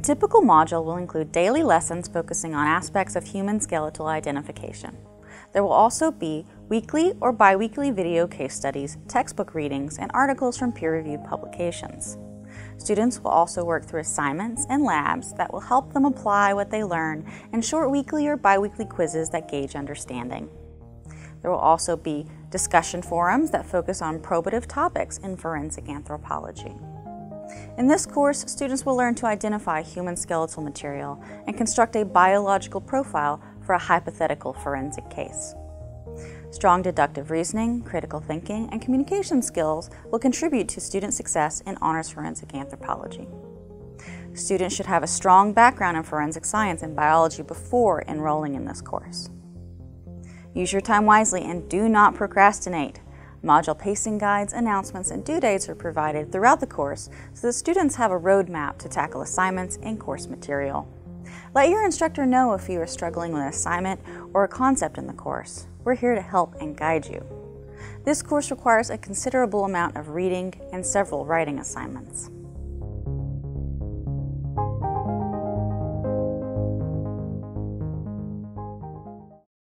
typical module will include daily lessons focusing on aspects of human skeletal identification. There will also be weekly or biweekly video case studies, textbook readings, and articles from peer-reviewed publications. Students will also work through assignments and labs that will help them apply what they learn and short weekly or biweekly quizzes that gauge understanding. There will also be discussion forums that focus on probative topics in forensic anthropology. In this course, students will learn to identify human skeletal material and construct a biological profile for a hypothetical forensic case. Strong deductive reasoning, critical thinking, and communication skills will contribute to student success in honors forensic anthropology. Students should have a strong background in forensic science and biology before enrolling in this course. Use your time wisely and do not procrastinate. Module pacing guides, announcements, and due dates are provided throughout the course so the students have a roadmap to tackle assignments and course material. Let your instructor know if you are struggling with an assignment or a concept in the course. We're here to help and guide you. This course requires a considerable amount of reading and several writing assignments.